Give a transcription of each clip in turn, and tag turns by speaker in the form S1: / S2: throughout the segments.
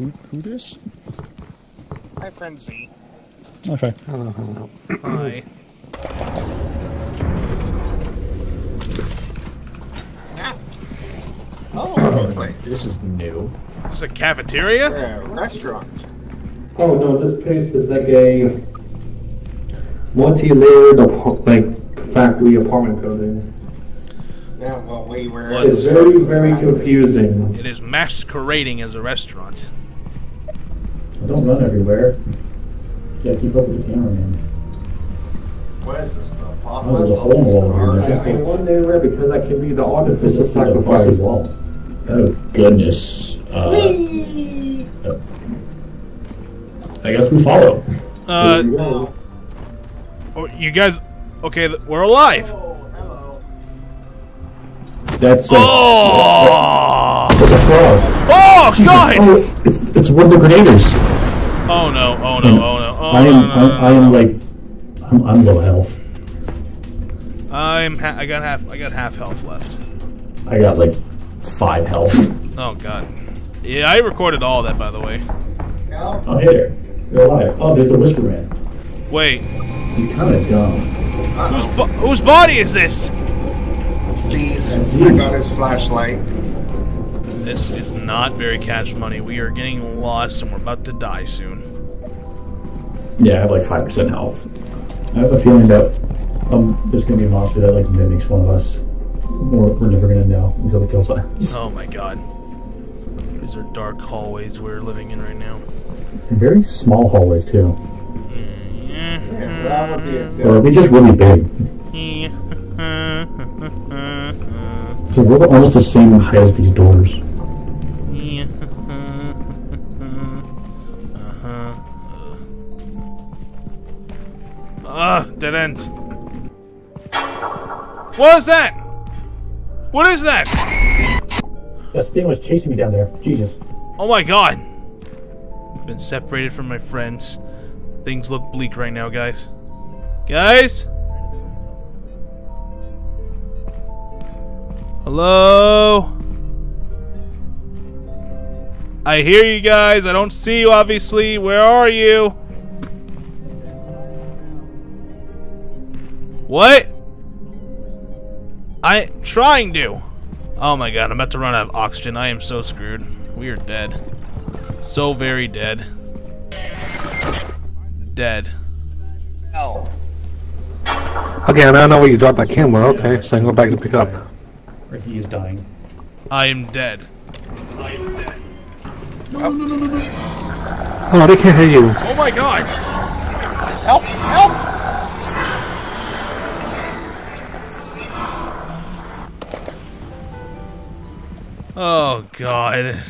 S1: Who, who this?
S2: My friend Z.
S1: Okay.
S3: Hello, hello.
S4: Hi.
S2: Ah. Oh, place.
S5: This is new.
S4: It's a cafeteria?
S2: Yeah, restaurant.
S5: Oh no, this place is like a multi-layered like factory apartment building.
S2: Yeah, well, we were.
S4: Well,
S5: It's very, very confusing.
S4: It is masquerading as a restaurant.
S1: Don't run everywhere. Yeah, keep up with the cameraman.
S2: What is this? The pop
S1: Oh, there's a hole in the wall over
S5: I,
S1: there.
S5: I wonder because that can be the artificial
S1: This is a fire
S5: sacrifice.
S1: wall. Oh goodness. Uh, oh. I guess we follow.
S4: Uh,
S2: Oh,
S4: oh, you guys, okay, we're alive.
S2: oh, hello.
S1: That's uh,
S4: Oh!
S1: It's a frog.
S4: Oh,
S1: Jesus.
S4: God!
S1: Oh, it's it's one of the grenaders.
S4: Oh no! Oh no! Oh no! Oh
S1: I
S4: no!
S1: am
S4: no, no, no,
S1: I, I am like I'm, I'm low health.
S4: I'm. Ha- I got half. I got half health left.
S1: I got like five health.
S4: Oh God. Yeah, I recorded all that, by the way.
S2: Help.
S1: Oh hey there, you're alive. Oh, there's the Whisker Man.
S4: Wait,
S1: He's kind of dumb.
S4: whose, bo- whose body is this?
S2: Z's.
S1: That's
S2: I got his flashlight.
S4: This is not very cash money. We are getting lost, and we're about to die soon.
S1: Yeah, I have like five percent health. I have a feeling that um there's gonna be a monster that like mimics one of us. We're, we're never gonna know until it kills us.
S4: Oh my God. These are dark hallways we're living in right now.
S1: Very small hallways too.
S2: Yeah, that would be a
S1: Or are they just really big? So we're almost the same height as these doors.
S4: Ah, dead end. What is that? What is that?
S1: That thing was chasing me down there. Jesus.
S4: Oh my god. I've Been separated from my friends. Things look bleak right now, guys. Guys? Hello? I hear you guys. I don't see you, obviously. Where are you? What? I trying to. Oh my god, I'm about to run out of oxygen. I am so screwed. We are dead. So very dead. Dead.
S2: Hell.
S3: Okay, I now know where you dropped that camera. Okay, so I can go back to pick up.
S1: Or he is dying.
S4: I am dead. I am dead.
S3: Oh, they can't hear you.
S4: Oh my god!
S2: Help! Help!
S4: Oh god.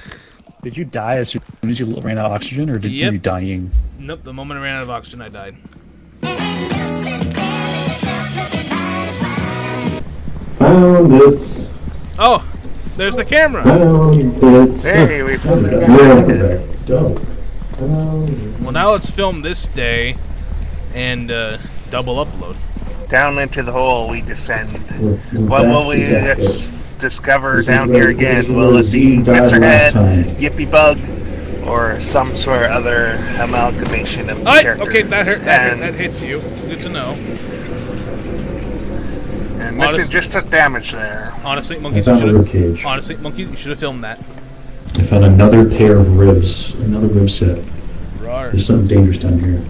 S1: Did you die as soon as you ran out of oxygen, or did
S4: Yep.
S1: you dying?
S4: Nope, the moment I ran out of oxygen, I died.
S5: Found it.
S4: Oh! There's the camera!
S5: Found it.
S2: Hey, we found the
S5: Yeah,
S2: guy.
S5: Dope. Found it.
S4: Well, now let's film this day and uh, double upload.
S2: Down into the hole we descend.
S5: We're- we're
S2: What will we
S5: to death.
S2: ex- discover
S5: This
S2: down here again? Will it be
S5: died
S2: Pincer Head,
S5: time.
S2: Yippee Bug, or some sort of other amalgamation of
S4: Alright,
S2: characters?
S4: okay, that, hurt, that, hurt, that hits you. Good to know.
S2: and Mitchell just took damage there.
S4: Honestly,
S1: I
S4: monkeys, you
S1: found a
S4: should
S1: rib
S4: have.
S1: cage.
S4: Honestly, monkeys, you should have filmed that.
S1: I found another pair of ribs. Another rib set.
S4: Rawr.
S1: There's something dangerous down here.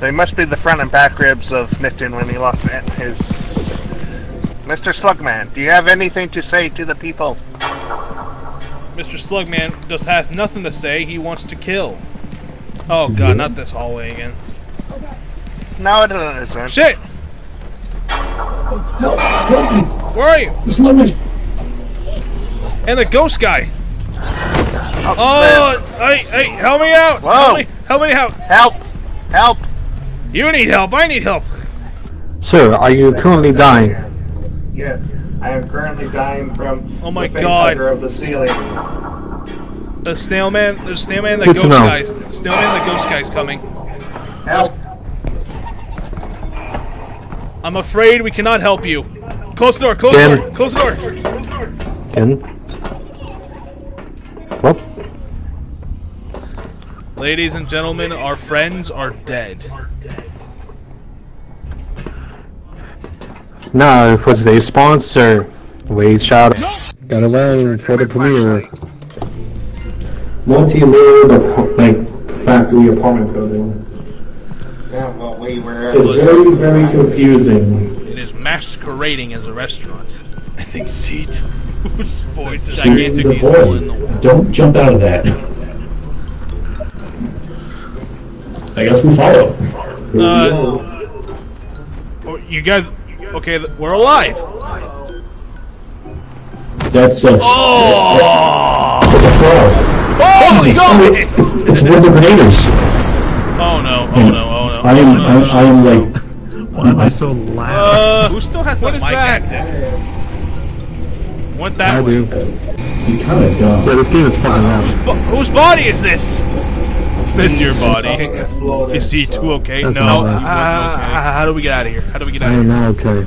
S2: They must be the front and back ribs of Mitton when he lost his. Mr. Slugman, do you have anything to say to the people?
S4: Mr. Slugman just has nothing to say. He wants to kill. Oh god, not this hallway again.
S2: No, it isn't.
S4: Shit!
S1: Help! Help me!
S4: Where are you?
S1: Just let.
S4: And the ghost guy.
S2: Oh,
S4: Oh, hey, hey, help me out!
S2: Whoa.
S4: Help me, help me out!
S2: help! Help!
S4: You need help. I need help.
S3: Sir, are you currently dying?
S2: Yes, I am currently dying from
S4: Oh my
S2: the
S4: God.
S2: of the ceiling.
S4: The snail man. There's a snail man. The
S3: Good
S4: ghost guys. The snail man. The ghost guys coming.
S2: Help!
S4: I'm afraid we cannot help you. Close the door. Close
S3: Dan.
S4: the door. Close the door.
S3: In. Well,
S4: Ladies and gentlemen, our friends are dead.
S3: Now for today's sponsor, Wade Shout. Gotta learn for the premiere.
S5: Multi-layered, like, factory apartment building.
S2: Yeah, well, we were.
S5: It's very, very confusing.
S4: It is masquerading as a restaurant.
S6: I think seats.
S4: Whose voice is
S1: Shoot
S4: gigantic
S1: the
S4: evil in the world.
S1: Don't jump out of that. I guess we follow.
S4: Uh, oh, you guys, okay, th- we're alive.
S1: That's
S4: Oh,
S1: that's a frog.
S4: oh
S1: Jesus.
S4: stop it!
S1: It's one of the grenaders.
S4: Oh no, oh no, oh no.
S1: I am,
S4: oh, no,
S1: I,
S4: no,
S1: I am like,
S6: Why am I so loud?
S4: Uh, who still has what is that? What that?
S3: I
S4: way?
S3: do.
S1: he's kind of dumb.
S3: Yeah, this game is fucking loud.
S4: Bo- whose body is this? It's your body. Is he too okay?
S3: That's
S4: no. Uh,
S3: right.
S4: how do we get out of here? How do we get
S3: I
S4: out of
S3: am not okay.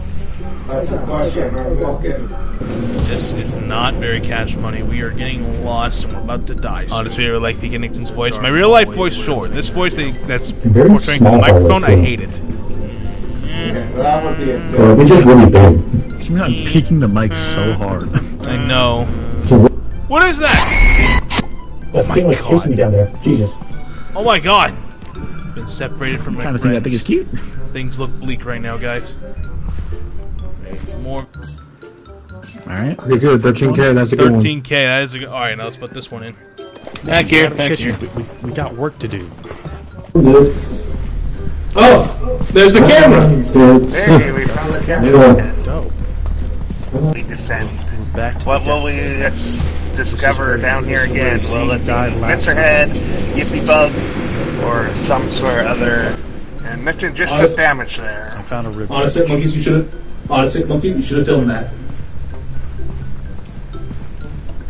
S4: This is not very cash money. We are getting lost and we're about to die. Honestly, I like PK Nickten's voice. My real life voice, sure. This voice they, that's
S1: Very
S4: portraying to the
S1: small,
S4: microphone, I hate it.
S1: Uh, they're just really big.
S6: Seems like I'm peeking the mic so hard.
S4: I know. What is that?
S1: That
S4: my
S1: thing was
S4: God.
S1: chasing me down there. Jesus.
S4: Oh my god. Been separated from my
S6: kind of think that thing is cute.
S4: Things look bleak right now, guys. More
S6: All right.
S3: Okay, good. 13k, that's a good one.
S4: 13k. That is a good. All right, now let's put this one in.
S6: Back here, back here. We, we, we got work to do.
S5: It's,
S1: Oh, there's the camera.
S5: it's,
S2: Hey, we found the camera.
S5: Yeah.
S6: Dope.
S2: We descend.
S6: We're back to
S2: What
S6: the
S2: will we let's discover down here
S6: this is where
S2: again?
S6: Z
S2: Will it be
S6: died last
S2: Yippee Bug, or some sort of other? And Mitchell just took
S1: Honest-
S2: damage there.
S6: I found a rib.
S1: Honestly, monkeys, you should have. Honestly, monkey, you should have filmed that.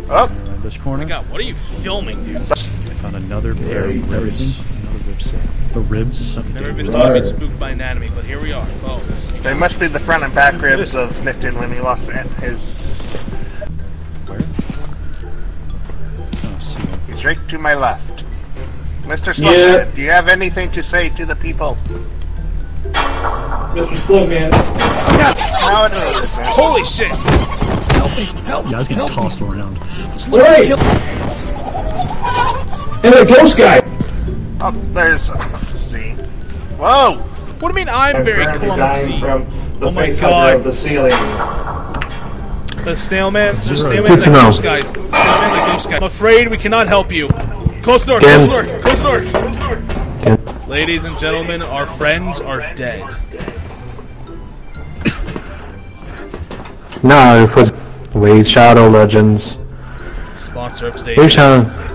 S2: Oh,
S6: uh, this corner.
S4: God, what are you filming, dude?
S6: I found another pair
S1: Very
S6: of ribs.
S1: Nice.
S6: Another rib set. The ribs.
S4: Never been thought I've been spooked by anatomy, but here we are. Oh, this,
S2: they must be the front and back ribs of Nifton when he lost his.
S6: Where? Oh, see.
S2: He's right to my left. Mr.
S1: Yeah.
S2: Slugman, do you have anything to say to the people?
S1: Mr. Slugman.
S2: No, it isn't.
S4: Holy shit!
S6: Yeah, I was getting tossed around.
S1: Wait! And a ghost guy!
S2: Oh, there's. See. Whoa!
S4: What do you mean I'm very clumsy?
S2: the
S4: Oh my God.
S2: the ceiling.
S4: The snail man, the snail man, the ghost guys. The snail man, the ghost guy. I'm afraid we cannot help you. Close the door,
S3: Again.
S4: close the door, close the door. Ladies and gentlemen, our friends are dead.
S3: Now for Raid Shadow Legends.
S4: Sponsor of
S3: Wade
S4: stage.
S3: Shadow.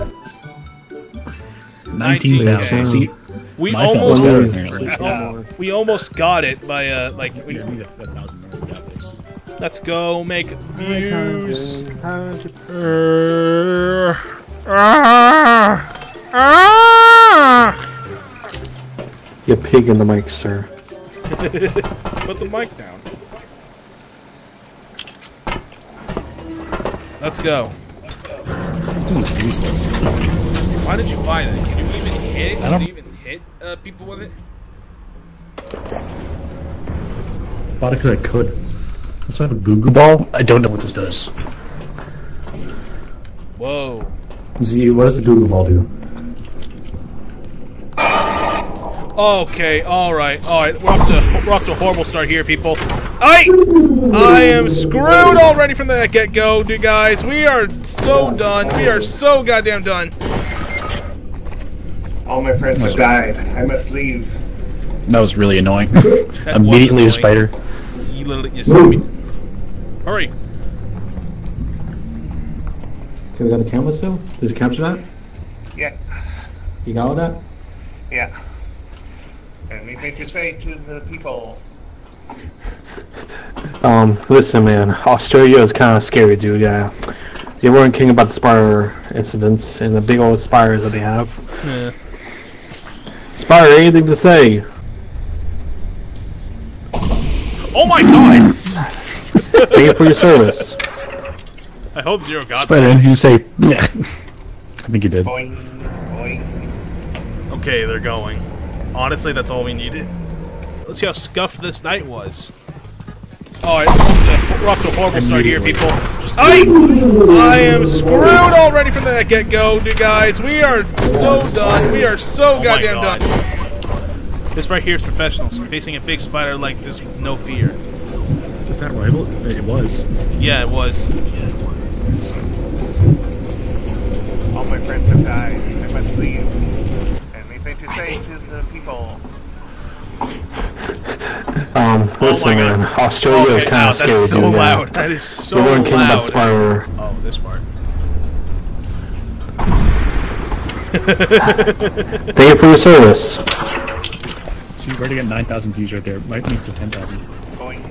S6: 19,000. See,
S4: We
S6: my
S4: almost,
S6: phone was
S3: almost-
S6: apparently.
S4: oh, we almost got it by uh, like. We,
S6: We need a, a thousand more. We
S4: let's go make views. Uh.
S3: You pig in the mic, sir.
S4: Put the mic down. Let's go.
S6: This thing is useless.
S4: Why did you buy that? Can you even hit it?
S6: I don't-
S4: you even hit uh, people with it?
S6: Thought I could. I could. Let's have a goo goo ball. I don't know what this does.
S4: Whoa.
S1: Z, what does the Google Ball do?
S4: Okay, alright, alright. We're off to we're off to a horrible start here, people. I I am screwed already from the get go, dude guys. We are so done. We are so goddamn done.
S2: All my friends have died. I must leave.
S6: That was really annoying.
S4: That
S6: Immediately a spider.
S4: annoying. You literally just me. Hurry.
S5: Okay, we got the camera still? Does it capture that?
S2: Yeah,
S5: You got all that?
S2: yeah. Anything to say to the people?
S3: Um, listen, man. Australia is kind of scary, dude. Yeah. They weren't king about the Spire incidents and the big old spires that they have.
S4: Yeah.
S3: Spider, anything to say?
S4: Oh my god!
S3: Thank you for your service.
S4: I hope Zero got
S6: Spider, and you say, yeah. I think you did.
S2: Boing, boing.
S4: Okay, they're going. Honestly, that's all we needed. Let's see how scuffed this night was. Oh, Alright, we're off to- we're off to a horrible start here, people. I, I am screwed already from the get-go, you guys. We are so oh done. We are so goddamn done. This right here is professionals. Facing a big spider like this with no fear.
S6: Is that Ryval? It was.
S4: Yeah, it was.
S2: All my friends have died. I must leave. Anything to say to the people?
S3: Um, listen,
S4: God.
S3: man, Australia is kind of scary,
S4: That's so
S3: dude. yeah.
S4: loud. That is so
S3: You weren't king about the spider.
S4: Oh, this part.
S3: Thank you for your service.
S6: See, we're already got 9,000 views right there. Might make to 10,000.
S2: Going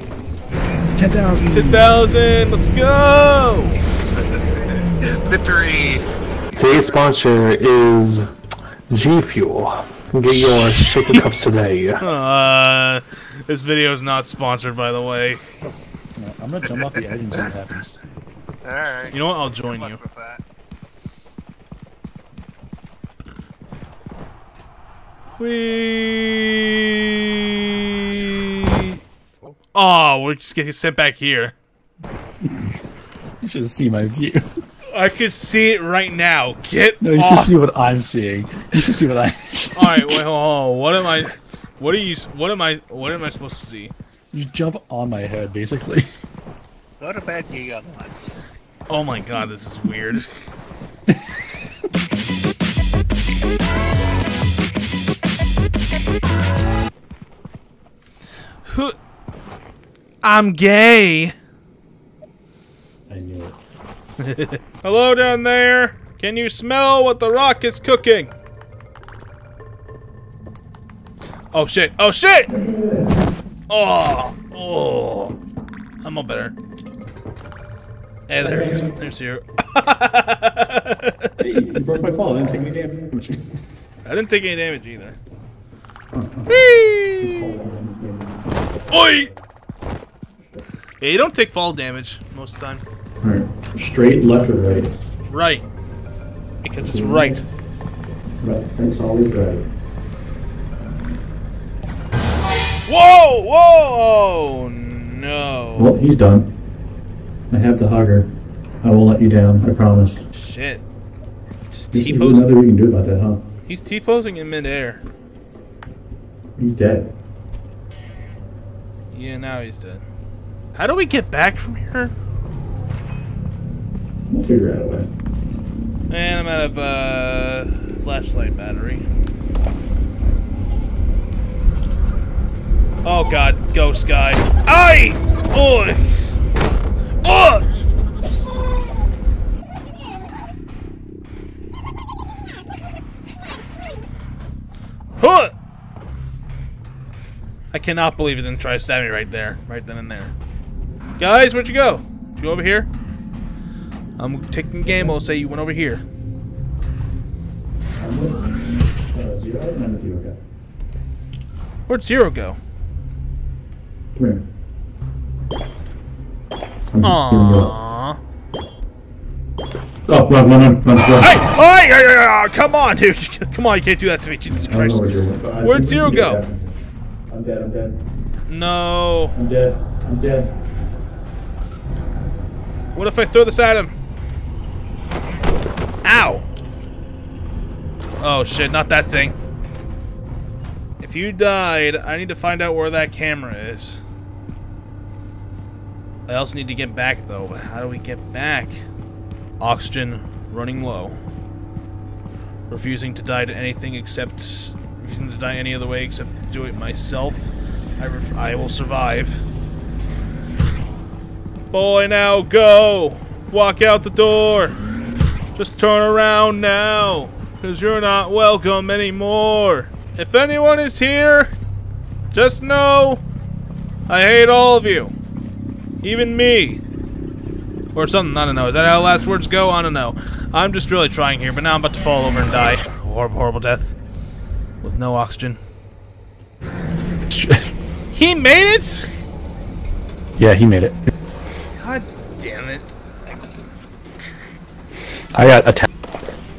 S6: 10,000!
S4: 10,000, let's go!
S2: victory.
S3: Today's sponsor is G Fuel. Get your shaker cups today.
S4: Uh, this video is not sponsored, by the way.
S6: No, I'm gonna jump off the edge and see what happens.
S2: All right.
S4: You know what? I'll join you.
S2: luck with that.
S4: We. Oh, we're just getting sent back here.
S6: You should see my view.
S4: I could see it right now. Get
S6: No, you should see what I'm seeing. You should see what I see.
S4: All right, wait, oh, what am I? What are you? What am I? What am I supposed to see?
S6: You jump on my head, basically.
S2: Go to bed, you young ones.
S4: Oh my god, this is weird. Who- I'm gay.
S1: I knew it.
S4: Hello down there. Can you smell what the rock is cooking? Oh shit. Oh shit. Oh. Oh. I'm all better. Hey, there is. There's you.
S1: Hey, you broke my fall. I didn't take any damage.
S4: I didn't take any damage either. Uh-huh. Whee! Oi! Yeah, you don't take fall damage most of the time.
S1: Alright. Straight, left, or right?
S4: Right. Because it's mm-hmm. right.
S1: Right. It's always right.
S4: Whoa! Whoa! Oh, no.
S1: Well, he's done. I have the hugger. I won't let you down. I promise.
S4: Shit. Just
S1: There's
S4: T
S1: nothing we can do about that, huh?
S4: He's T posing in midair.
S1: He's dead.
S4: Yeah, now he's dead. How do we get back from here?
S1: We'll figure out a way.
S4: And I'm out of uh, flashlight battery. Oh god, ghost guy. Aye! Oi! Oh! Huh! I cannot believe it didn't try to stab me right there, right then and there. Guys, where'd you go? Did you go over here? I'm taking game. I'll say you went over here.
S1: I'm with zero, and I'm with you, okay.
S4: Where'd Zero go?
S1: Come here. I'm giving you up.
S4: Aww.
S1: Oh, run, run, run.
S4: Hey! Hey, Come on, dude! Come on, you can't do that to me, Jesus Christ.
S1: know where you're going, but I
S4: Where'd Zero go?
S1: I'm dead, I'm dead.
S4: No.
S1: I'm dead. I'm dead.
S4: What if I throw this at him? Ow! Oh shit, not that thing. If you died, I need to find out where that camera is. I also need to get back though, but how do we get back? Oxygen running low. Refusing to die to anything except refusing to die any other way except do it myself. I, I will survive. Boy, now go! Walk out the door! Just turn around now, because you're not welcome anymore. If anyone is here, just know I hate all of you. Even me. Or something, I don't know. Is that how last words go? I don't know. I'm just really trying here, but now I'm about to fall over and die. Horrible, horrible death. With no oxygen. He made it?
S6: yeah, he made it.
S4: God damn it.
S6: I got attacked.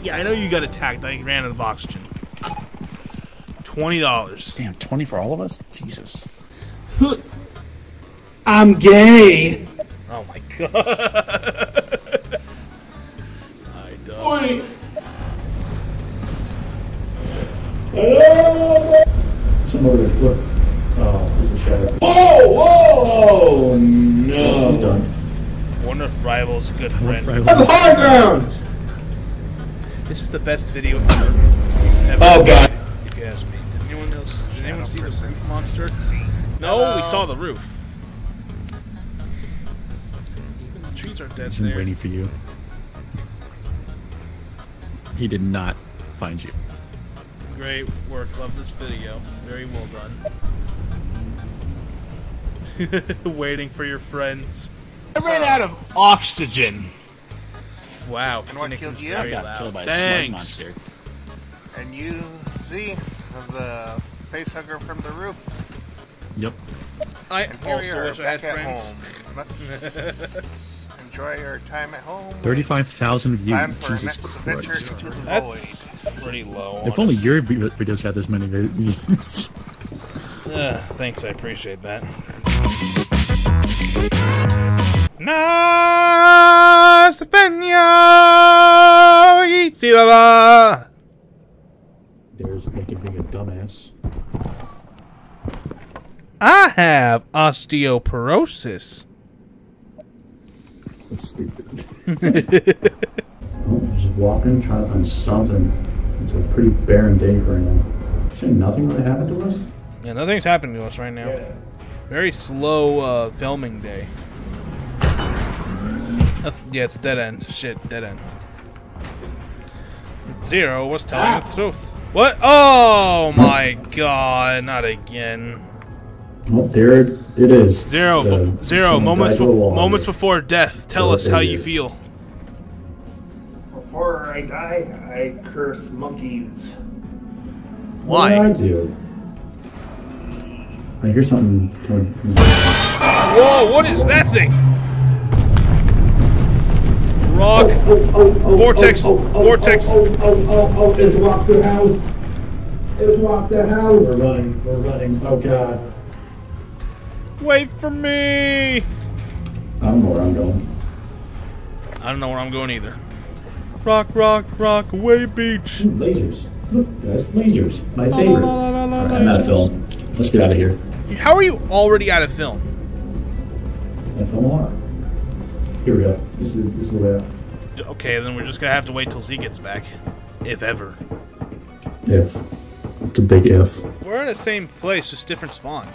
S4: Yeah, I know you got attacked. I ran out of oxygen. Twenty dollars.
S1: Damn, 20 for all of us? Jesus.
S5: I'm gay.
S4: Oh my god. I don't.
S7: Some other look. Oh, there's a shadow.
S5: Oh, whoa,
S7: He's
S5: no.
S7: done.
S4: Wonder if Ryval's a good friend.
S5: On the high ground.
S4: This is the best video ever. ever
S5: Oh god.
S4: If you ask me. Did anyone else? Did anyone see the roof monster? No, we saw the roof. Even the trees are dead
S1: He's
S4: there.
S1: waiting for you. He did not find you.
S4: Great work. Love this video. Very well done. Waiting for your friends.
S8: I ran out of oxygen.
S4: Wow.
S2: And what
S4: picnic
S2: killed
S4: is
S2: you?
S4: very
S2: I got
S4: loud.
S1: Killed by a
S4: Thanks.
S1: slug monster.
S2: And you, Z, of the facehugger from the roof.
S1: Yep.
S4: I
S2: And here we
S4: also wish I had
S2: back at
S4: friends.
S2: home. Let's enjoy your time at home.
S1: 35,000 views.
S2: Time for
S1: Jesus Christ.
S4: That's
S2: void.
S4: pretty low.
S1: If only your videos had this many views.
S4: Ugh, thanks, I appreciate that.
S1: There's making being a dumbass.
S4: I have osteoporosis.
S7: That's stupid. just walking, trying to find something. It's a pretty barren day for right now. Saying nothing really happened to us?
S4: Yeah, nothing's happened to us right now. Very slow uh, filming day. That's- yeah, it's dead end. Shit, dead end. Zero was telling the ah. truth. What? Oh my god, not again.
S7: Oh, there it is.
S4: Zero,
S7: The-
S4: zero. Moments,
S7: died to a
S4: bef-
S7: wall
S4: moments before death. Tell
S7: Oh,
S4: us how you
S7: it is.
S4: feel.
S9: Before I die, I curse monkeys.
S7: What did I do? I hear something coming from.
S4: Whoa! What is that thing? Rock. Vortex. Vortex.
S7: Oh, oh, oh, oh, it's rocked the house. It's rocked the house. We're running. We're running. Oh, God.
S4: Wait for me.
S7: I don't know where I'm going.
S4: I don't know where I'm going either. Rock, rock, rock, away beach.
S7: Ooh, lasers. Look, guys, lasers. My favorite. Alright, I'm out of film. Let's get out of here.
S4: How are you already out of film?
S7: I film a lot. Here we go. This is this is the way out.
S4: Okay, then we're just gonna have to wait till Z gets back, if ever.
S7: If. It's a big if.
S4: We're in the same place, just different spawn.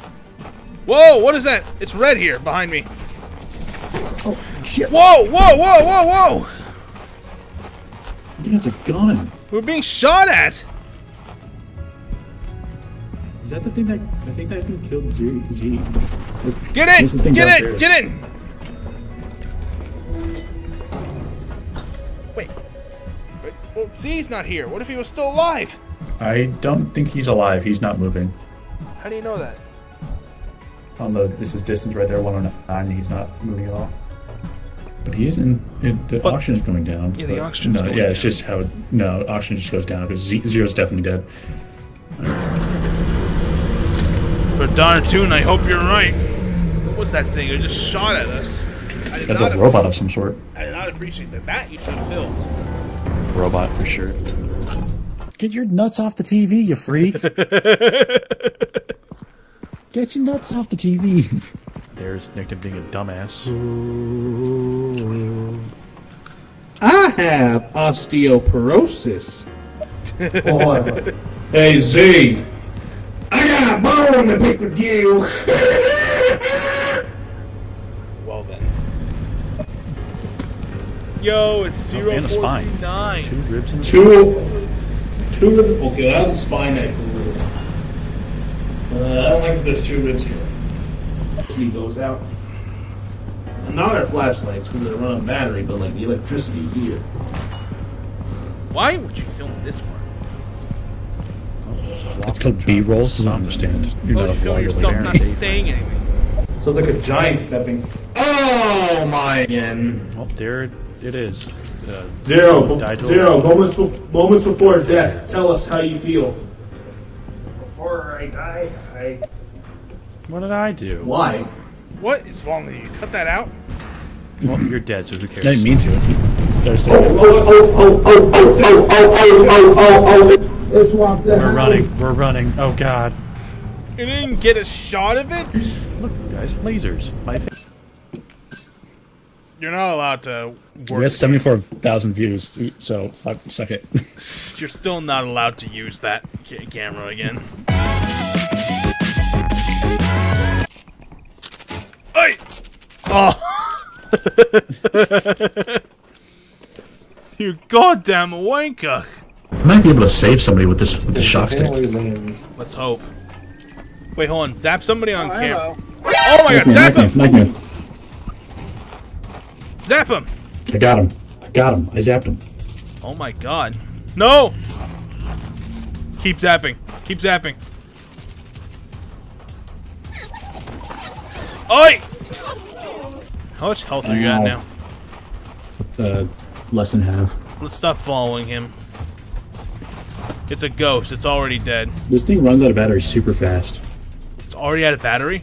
S4: Whoa! What is that? It's red here behind me.
S7: Oh, shit.
S4: Whoa! Whoa! Whoa! Whoa! Whoa!
S1: I think that's a gun.
S4: We're being shot at.
S1: Is that the thing that I think that thing killed Z? Z.
S4: Get in! Get in! Get in! Well, oh, Z's not here. What if he was still alive?
S1: I don't think he's alive. He's not moving.
S4: How do you know that?
S1: On the this is distance right there, 109. He's not moving at all. But he isn't. It, the
S4: But-
S1: oxygen is going down.
S4: Yeah, the
S1: but
S4: oxygen's
S1: no,
S4: going
S1: Yeah, it's just how. No, oxygen just goes down because Z, Zero's definitely dead.
S4: But darn tune, I hope you're right. What was that thing? It just shot at us.
S1: That's a robot of some sort.
S4: I did not appreciate that. That you should have filmed.
S1: Robot for sure. Get your nuts off the TV, you freak! Get your nuts off the TV. There's Nick being a dumbass.
S5: I have osteoporosis. Hey Z, I got a bone to pick with you.
S4: Yo, it's zero
S1: and a spine.
S4: nine.
S1: Two ribs and a
S5: Two, two ribs. Okay, that was a spine neck. Uh, I don't like that there's two ribs here. See goes out. And not our flashlights because they're running battery, but like the electricity here.
S4: Why would you film this one?
S1: It's called B-roll. I don't understand. You're not
S4: you film
S1: a
S4: yourself
S1: vlogger.
S4: not saying anything?
S5: So it's like a giant stepping. Oh my! Again.
S1: Oh, there it is. Uh,
S5: Zero,
S1: died
S5: zero. Moments, be- moments before death. Tell us how you feel.
S10: Before I die, I.
S6: What did I do?
S5: Why?
S4: What is wrong with you? Cut that out.
S6: Well, you're dead, so who cares?
S1: I didn't mean to. He started
S5: Oh,
S1: saying,
S5: oh, oh, oh, oh, oh, oh, oh, oh, oh, oh. It's walked
S6: We're running. We're running. Oh god.
S4: You didn't get a shot of it.
S6: Look, guys, lasers. My fa-
S4: You're not allowed to.
S1: we
S4: Work.
S1: have 74,000 views, so fuck, suck it.
S4: You're still not allowed to use that ca- camera again. Hey! Oh! you goddamn wanker!
S1: I might be able to save somebody with this with the shock stick.
S4: Let's hope. Wait, hold on. Zap somebody on
S2: Oh,
S4: camera. Oh my god, zap him! Zap him!
S1: I got him. I got him. I zapped him.
S4: Oh my god. No! Keep zapping. Keep zapping. Oi! How much health are you at now?
S1: Uh, less than half.
S4: Let's stop following him. It's a ghost. It's already dead.
S1: This thing runs out of battery super fast.
S4: It's already out of battery?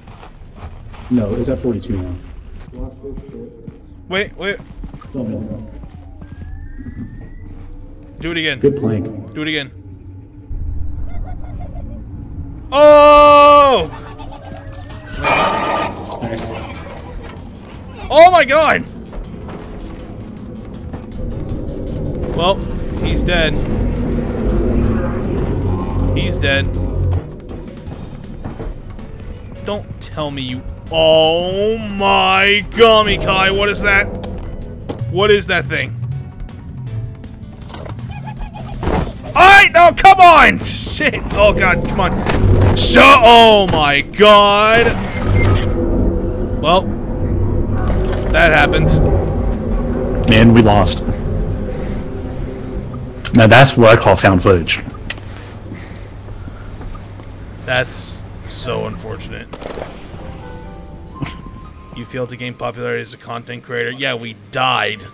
S1: No, it's at 42 now.
S4: Wait, wait. Do it again.
S1: Good plank.
S4: Do it again. Oh! Oh my god! Well, he's dead. He's dead. Don't tell me you. Oh my gummy Kai, what is that? What is that thing? Alright, no, come on! Shit! Oh god, come on. So, oh my god! Well, that happened.
S1: And we lost. Now that's what I call found footage.
S4: That's so unfortunate. You failed to gain popularity as a content creator. Yeah, we died.